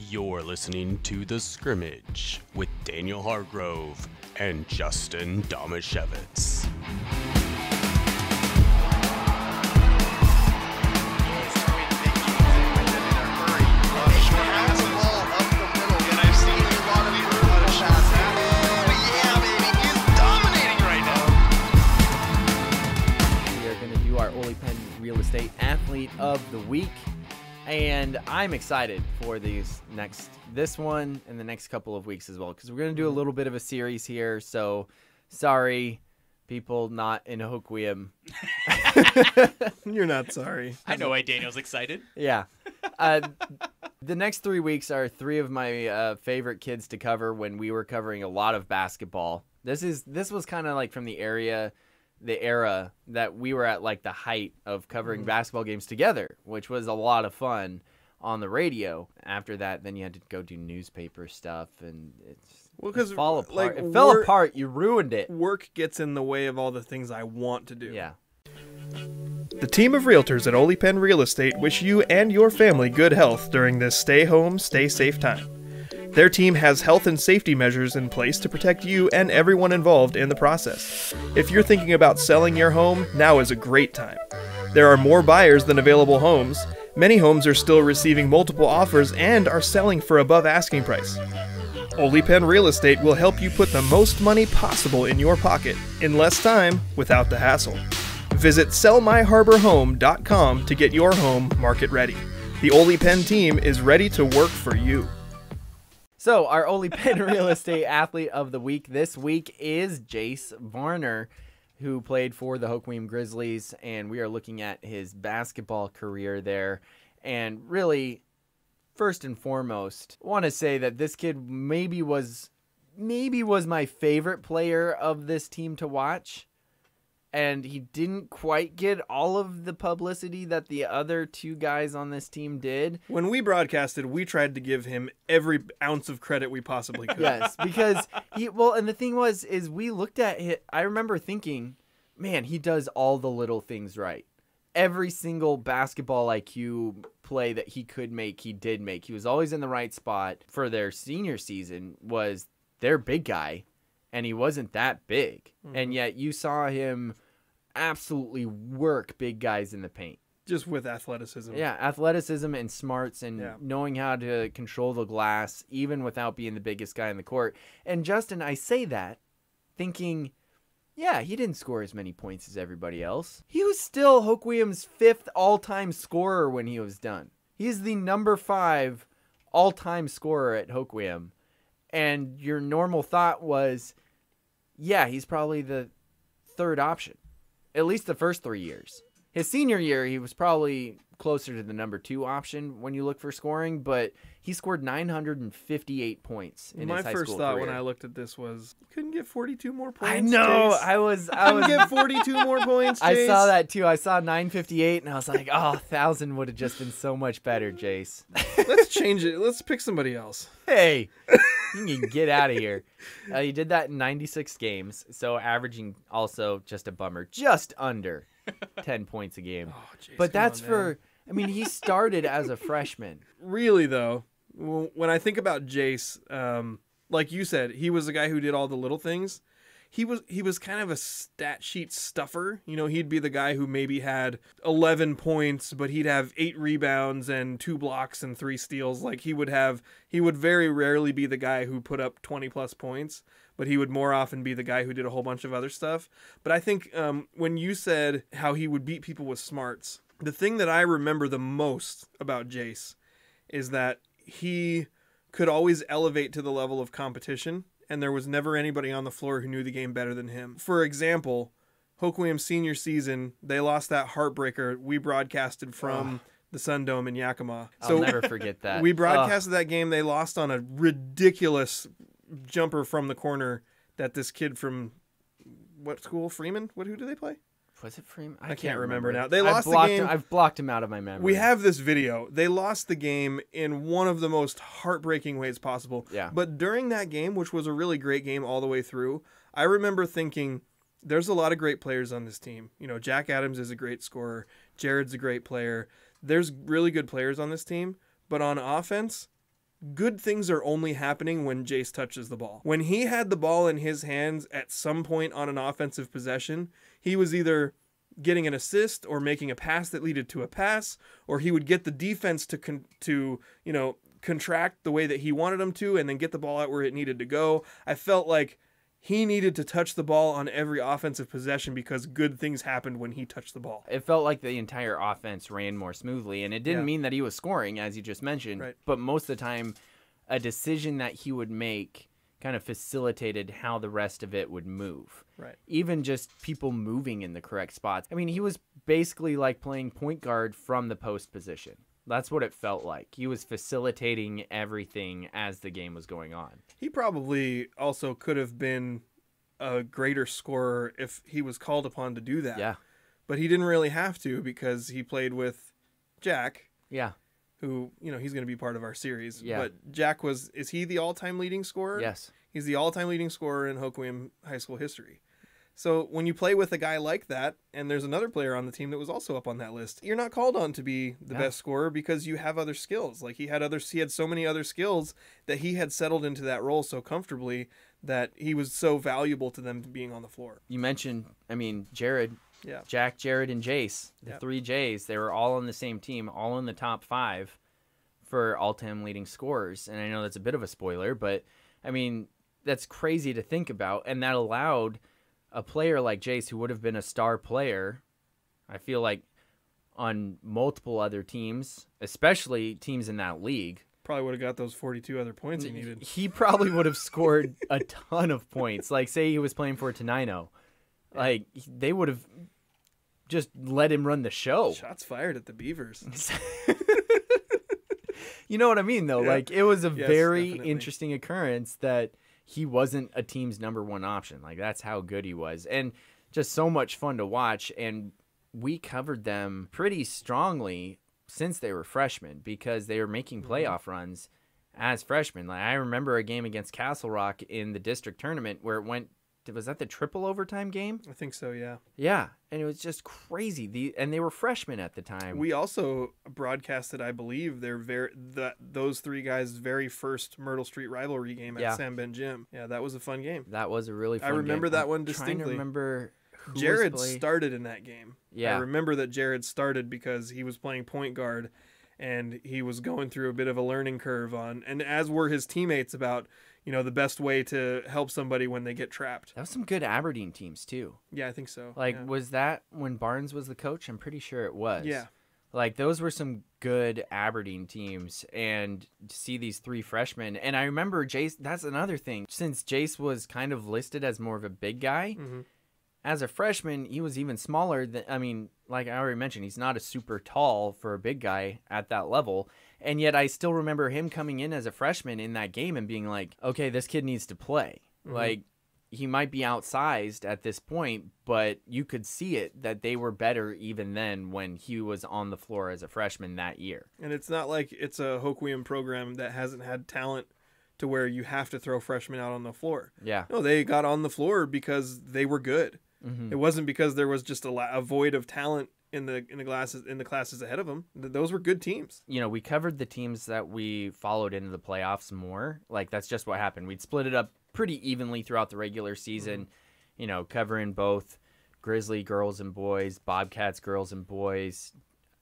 You're listening to The Scrimmage with Daniel Hargrove and Justin Domashevitz. Real Estate Athlete of the Week. And I'm excited for these next, this one and the next couple of weeks as well, because we're going to do a little bit of a series here. So sorry, people not in Hoquiam. You're not sorry. I know why Daniel's excited. Yeah. Uh, the next three weeks are three of my uh, favorite kids to cover when we were covering a lot of basketball. This is this was kind of like from the area, the era that we were at like the height of covering mm-hmm. basketball games together, which was a lot of fun on the radio. After that, then you had to go do newspaper stuff, and it's Well, it because fall apart. like it fell work, apart. You ruined it. work gets in the way of all the things I want to do. Yeah. The team of realtors at Oly Pen Real Estate wish you and your family good health during this stay home, stay safe time. Their team has health and safety measures in place to protect you and everyone involved in the process. If you're thinking about selling your home, now is a great time. There are more buyers than available homes. Many homes are still receiving multiple offers and are selling for above asking price. Oly Pen Real Estate will help you put the most money possible in your pocket in less time without the hassle. Visit sellmyharborhome.com to get your home market ready. The Oly Pen team is ready to work for you. So our only Penn Real Estate Athlete of the Week this week is Jace Varner, who played for the Hoquiam Grizzlies, and we are looking at his basketball career there. And really, first and foremost, want to say that this kid maybe was maybe was my favorite player of this team to watch. And he didn't quite get all of the publicity that the other two guys on this team did. When we broadcasted, we tried to give him every ounce of credit we possibly could. yes, because he well, and the thing was, is we looked at it. I remember thinking, man, he does all the little things right. Every single basketball IQ play that he could make, he did make. He was always in the right spot. For their senior season, was their big guy, and he wasn't that big, and mm-hmm. yet you saw him absolutely work big guys in the paint. Just with athleticism. Yeah, athleticism and smarts and Yeah. knowing how to control the glass even without being the biggest guy in the court. And Justin, I say that thinking, yeah, he didn't score as many points as everybody else. He was still Hoquiam's fifth all-time scorer when he was done. He's the number 5 all-time scorer at Hoquiam. And your normal thought was, yeah, he's probably the third option. At least the first 3 years. His senior year, he was probably closer to the number two option when you look for scoring, but he scored 958 points in My his high first school thought career. when I looked at this was, couldn't get 42 more points. I know. Chase? I was. I couldn't was. get 42 more points. I saw that too. I saw 958, and I was like, "Oh, thousand would have just been so much better, Jace." Let's change it. Let's pick somebody else. hey, you can get out of here. Uh, he did that in 96 games, so averaging also just a bummer, just under 10 points a game. Oh, jeez, but that's on, for. I mean, he started as a freshman. really though when i think about jace um, like you said he was the guy who did all the little things he was he was kind of a stat sheet stuffer. You know he'd be the guy who maybe had 11 points but he'd have 8 rebounds and 2 blocks and 3 steals. Like he would have he would very rarely be the guy who put up 20 plus points but he would more often be the guy who did a whole bunch of other stuff. But i think um, when you said how he would beat people with smarts the thing that i remember the most about jace is that he could always elevate to the level of competition, and there was never anybody on the floor who knew the game better than him. For example, Hoquiam's senior season, they lost that heartbreaker we broadcasted from the Sun Dome in Yakima. I'll never forget that. we broadcasted that game. They lost on a ridiculous jumper from the corner that this kid from what school? Freeman? What? Who do they play? Was it Freeman? I can't remember now. They lost the game- Him, I've blocked him out of my memory. We have this video. They lost the game in one of the most heartbreaking ways possible. Yeah. But during that game, which was a really great game all the way through, I remember thinking, there's a lot of great players on this team. You know, Jack Adams is a great scorer. Jared's a great player. There's really good players on this team. But on offense, good things are only happening when Jace touches the ball. When he had the ball in his hands at some point on an offensive possession, he was either getting an assist or making a pass that leaded to a pass, or he would get the defense to con- to you know contract the way that he wanted them to, and then get the ball out where it needed to go. I felt like he needed to touch the ball on every offensive possession because good things happened when he touched the ball. It felt like the entire offense ran more smoothly, and it didn't Yeah. mean that he was scoring, as you just mentioned. Right. But most of the time, a decision that he would make kind of facilitated how the rest of it would move. Right. Even just people moving in the correct spots. I mean, he was basically like playing point guard from the post position. That's what it felt like. He was facilitating everything as the game was going on. He probably also could have been a greater scorer if he was called upon to do that. Yeah. But he didn't really have to because he played with Jack, Yeah. Who, you know, he's going to be part of our series. Yeah. But Jack was, is he the all time leading scorer? Yes. He's the all time leading scorer in Hoquiam High School history. So when you play with a guy like that, and there's another player on the team that was also up on that list, you're not called on to be the Yeah. best scorer because you have other skills. Like he had other, he had so many other skills that he had settled into that role so comfortably that he was so valuable to them being on the floor. You mentioned, I mean, Jared, Yeah. Jack, Jared, and Jace, the Yeah. three J's, they were all on the same team, all in the top five for all time leading scorers. And I know that's a bit of a spoiler, but I mean, that's crazy to think about. And that allowed a player like Jace, who would have been a star player, I feel like on multiple other teams, especially teams in that league, Probably would have got those 42 other points he needed. he probably would have scored a ton of points. Like, say he was playing for Tenino, like they would have just let him run the show. Shots fired at the Beavers. You know what I mean, though. Yeah. Like, it was a Yes, very definitely. interesting occurrence that he wasn't a team's number one option. Like, that's how good he was, and just so much fun to watch. And we covered them pretty strongly since they were freshmen because they were making Mm-hmm. playoff runs as freshmen. Like I remember a game against Castle Rock in the district tournament where it went. Was that the triple overtime game? I think so, yeah. Yeah, and it was just crazy. The and they were freshmen at the time. We also broadcasted, I believe, their very that those three guys' very first Myrtle Street rivalry game at Yeah. Sam Benn Gym. Yeah, that was a fun game. that was a really. I remember game. that I'm one distinctly. remember. Who Jared started in that game. Yeah. I remember that Jared started because he was playing point guard and he was going through a bit of a learning curve on and as were his teammates about, you know, the best way to help somebody when they get trapped. That was some good Aberdeen teams too. Yeah, I think so. Like, yeah. was that when Barnes was the coach? I'm pretty sure it was. Yeah. Like those were some good Aberdeen teams, and to see these three freshmen, and I remember Jace. That's another thing. Since Jace was kind of listed as more of a big guy, Mhm. as a freshman, he was even smaller than. I mean, like I already mentioned, he's not a super tall for a big guy at that level, and yet I still remember him coming in as a freshman in that game and being like, "Okay, this kid needs to play." Mhm. Like he might be outsized at this point, but you could see it that they were better even then when he was on the floor as a freshman that year. And it's not like it's a Hoquiam program that hasn't had talent to where you have to throw freshmen out on the floor. Yeah. No, they got on the floor because they were good. Mhm. It wasn't because there was just a, la- a void of talent in the in the classes in the classes ahead of them. Th- those were good teams. You know, we covered the teams that we followed into the playoffs more. Like that's just what happened. We'd split it up pretty evenly throughout the regular season, mm-hmm. you know, covering both Grizzly girls and boys, Bobcats girls and boys,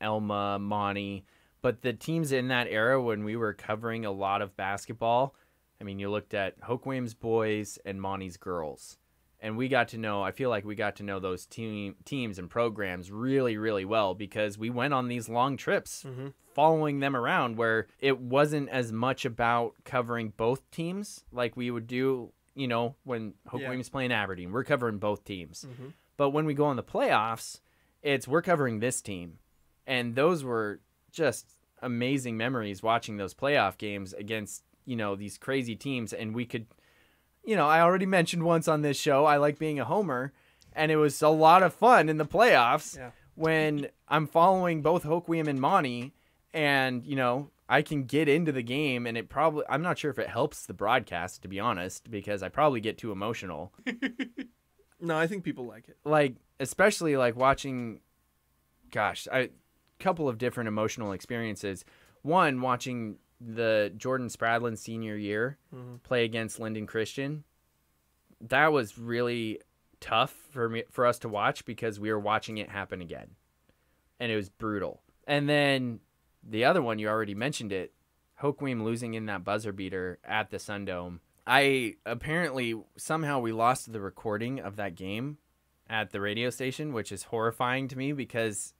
Elma, Monty. But the teams in that era when we were covering a lot of basketball, I mean, you looked at Hoquiam's boys and Monty's girls. And we got to know, I feel like we got to know those team, teams and programs really, really well because we went on these long trips Mhm. following them around where it wasn't as much about covering both teams like we would do, you know, when Yeah. Hoquiam's playing Aberdeen. We're covering both teams. Mhm. But when we go on the playoffs, it's we're covering this team. And those were just amazing memories watching those playoff games against, you know, these crazy teams and we could you know, I already mentioned once on this show, I like being a homer, and it was a lot of fun in the playoffs Yeah. when I'm following both Hoquiam and Monty and, you know, I can get into the game and it probably I'm not sure if it helps the broadcast to be honest because I probably get too emotional. No, I think people like it. like especially like watching gosh, a couple of different emotional experiences. One watching the Jordan Spradlin senior year Mhm. play against Lynden Christian. That was really tough for me for us to watch because we were watching it happen again. And it was brutal. And then the other one you already mentioned it, Hoquiam losing in that buzzer beater at the Sundome. I apparently somehow we lost the recording of that game at the radio station, which is horrifying to me because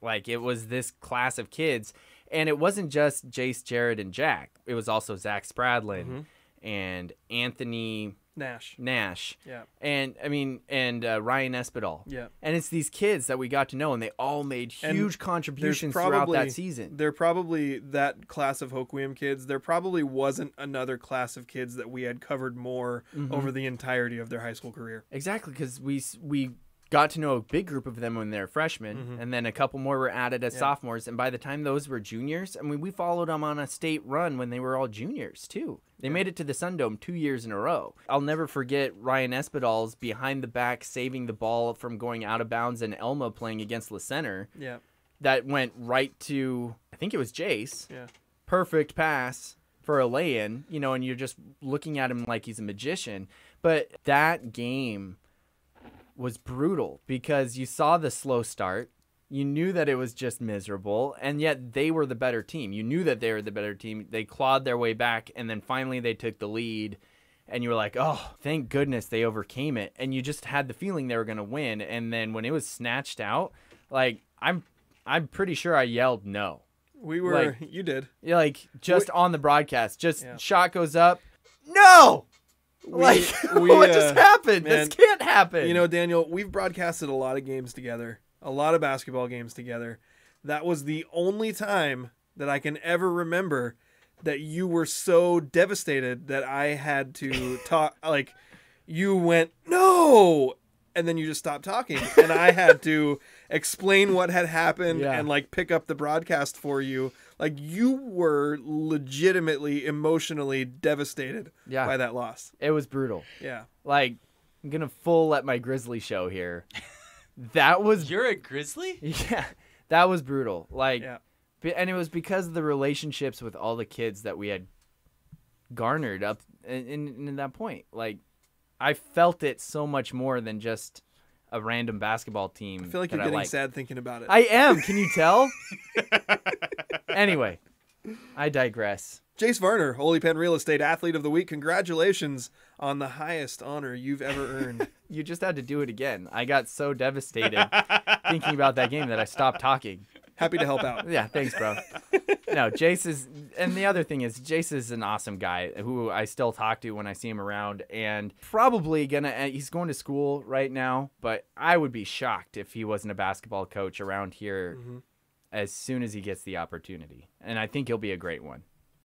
like it was this class of kids and it wasn't just Jace, Jared, and Jack. It was also Zach Spradlin Mhm. and Anthony Nash. Nash, Yeah. and I mean, and uh, Ryan Espidal. Yeah. And it's these kids that we got to know, and they all made And huge contributions throughout probably- that season. They're probably that class of Hoquiam kids. There probably wasn't another class of kids that we had covered more Mm-hmm. over the entirety of their high school career. Exactly, because we we got to know a big group of them when they were freshmen, and then a couple more were added as Mm-hmm. Yeah. sophomores. And by the time those were juniors, I mean, we followed them on a state run when they were all juniors too. They made it to the Sundome two years in a row. I'll never forget Ryan Espidal's behind the back saving the ball from going out of bounds, and Elma playing against the Center Yeah. that went right to I think it was Jace. Yeah. perfect pass for a lay-in, you know, and you're just looking at him like he's a magician. But that game was brutal because you saw the slow start. You knew that it was just miserable, and yet they were the better team. You knew that they were the better team. They clawed their way back, and then finally they took the lead. And you were like, oh, thank goodness they overcame it. And you just had the feeling they were going to win. And then when it was snatched out, like, I'm I'm pretty sure I yelled no. We were. Like- you did. Yeah, like just on the broadcast, just Yeah. shot goes up. No, like we, what uh, just happened? man, this can't happen. You know, Daniel, we've broadcasted a lot of games together, a lot of basketball games together. That was the only time that I can ever remember that you were so devastated that I had to talk. Like, you went, no! And then you just stopped talking. And I had to explain what had happened Yeah. and, like, pick up the broadcast for you. Like, you were legitimately, emotionally devastated Yeah. by that loss. it was brutal. Yeah. Like I'm gonna full let my grizzly show here. that was You're a grizzly? yeah, that was brutal. Like, Yeah. be- and it was because of the relationships with all the kids that we had garnered up in, in, in that point. Like, I felt it so much more than just a random basketball team. I feel like you're getting liked. sad thinking about it. I am. Can you tell? anyway, I digress. Jace Varner, Holy Pen Real Estate Athlete of the Week. Congratulations on the highest honor you've ever earned. You just had to do it again. I got so devastated thinking about that game that I stopped talking. Happy to help out. Yeah, thanks, bro. No, Jace is, and the other thing is, Jace is an awesome guy who I still talk to when I see him around, and probably gonna. uh, He's going to school right now, but I would be shocked if he wasn't a basketball coach around here as soon as he gets the opportunity, and I think he'll be a great one.